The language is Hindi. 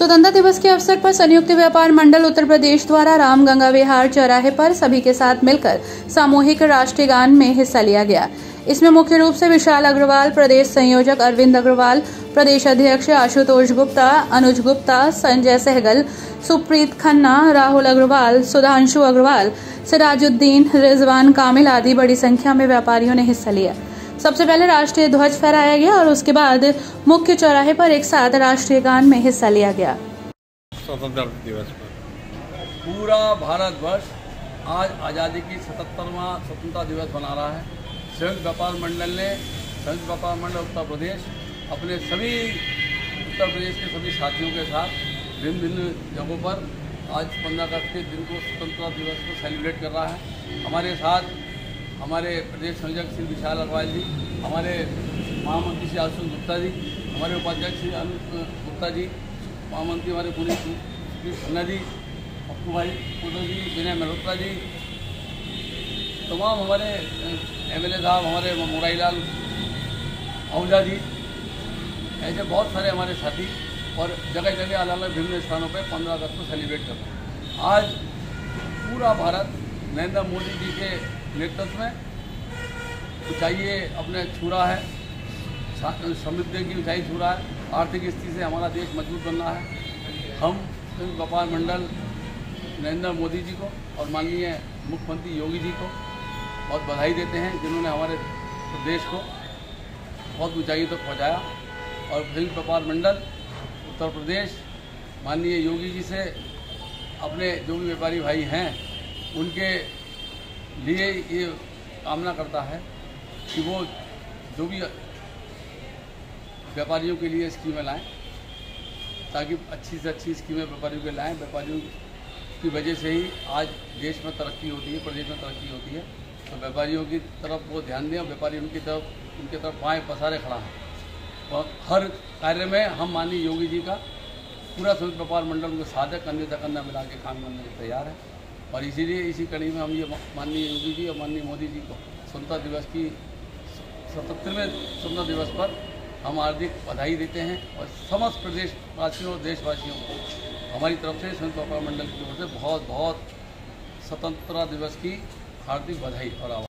स्वतंत्रता दिवस के अवसर पर संयुक्त व्यापार मंडल उत्तर प्रदेश द्वारा रामगंगा विहार चौराहे पर सभी के साथ मिलकर सामूहिक राष्ट्रीय गान में हिस्सा लिया गया। इसमें मुख्य रूप से विशाल अग्रवाल, प्रदेश संयोजक अरविंद अग्रवाल, प्रदेश अध्यक्ष आशुतोष गुप्ता, अनुज गुप्ता, संजय सहगल, सुप्रीत खन्ना, राहुल अग्रवाल, सुधांशु अग्रवाल, सिराजुद्दीन, रिजवान कामिल आदि बड़ी संख्या में व्यापारियों ने हिस्सा लिया। सबसे पहले राष्ट्रीय ध्वज फहराया गया और उसके बाद मुख्य चौराहे पर एक साथ राष्ट्रीय गान में हिस्सा लिया गया। स्वतंत्रता दिवस पर। पूरा भारतवर्ष आज आज़ादी की सतहत्तरवा स्वतंत्रता दिवस मना रहा है। संयुक्त व्यापार मंडल ने संयुक्त व्यापार मंडल उत्तर प्रदेश, अपने सभी उत्तर प्रदेश के सभी साथियों के साथ भिन्न भिन्न जगहों पर आज पंद्रह अगस्त के दिन को स्वतंत्रता दिवस को सेलिब्रेट कर रहा है। हमारे साथ हमारे प्रदेश संयोजक श्री विशाल अग्रवाल जी, हमारे महामंत्री श्री आशुष गुप्ता जी, हमारे उपाध्यक्ष श्री अनुप गुप्ता जी, महामंत्री हमारे पुरी श्री खन्ना जी पप्पू भाई उदय जी, विनय मल्होत्रा जी, तमाम हमारे एम एल ए साहब, हमारे मुरारी लाल आहूजा जी, ऐसे बहुत सारे हमारे साथी और जगह जगह अलग अलग विभिन्न स्थानों पर पंद्रह अगस्त को सेलिब्रेट कर रहे हैं। आज पूरा भारत नरेंद्र मोदी जी के नेतृत्व में। ऊंचाई अपने छू रहा है। समृद्धि की ऊंचाई छू रहा है। आर्थिक स्थिति से हमारा देश मज़बूत बन रहा है। हम व्यापार मंडल, नरेंद्र मोदी जी को और माननीय मुख्यमंत्री योगी जी को बहुत बधाई देते हैं, जिन्होंने हमारे प्रदेश को बहुत ऊंचाई तक पहुँचाया। और फ़िल्म व्यापार मंडल, उत्तर प्रदेश, माननीय योगी जी से अपने जो भी व्यापारी भाई हैं, उनके लिए ये कामना करता है कि वो जो भी व्यापारियों के लिए स्कीमें लाएँ, ताकि अच्छी से अच्छी स्कीमें व्यापारियों के लाएँ। व्यापारियों की वजह से ही आज देश में तरक्की होती है, प्रदेश में तरक्की होती है। तो व्यापारियों की तरफ़ वो ध्यान दें और व्यापारी उनकी तरफ़ उनकी तरफ़ पाएँ पसारे खड़ा हैं। और हर कार्य में हम माननीय योगी जी का पूरा संयुक्त व्यापार मंडल उनके साधक अन्य कंधा मिला के काम करने को तैयार है। और इसीलिए इसी कड़ी में हम ये माननीय योगी जी और माननीय मोदी जी को स्वतंत्रता दिवस की सतहत्तरवें स्वतंत्रता दिवस पर हम हार्दिक बधाई देते हैं और समस्त प्रदेशवासियों और देशवासियों को हमारी तरफ़ से संयुक्त मंडल की ओर से बहुत बहुत स्वतंत्रता दिवस की हार्दिक बधाई और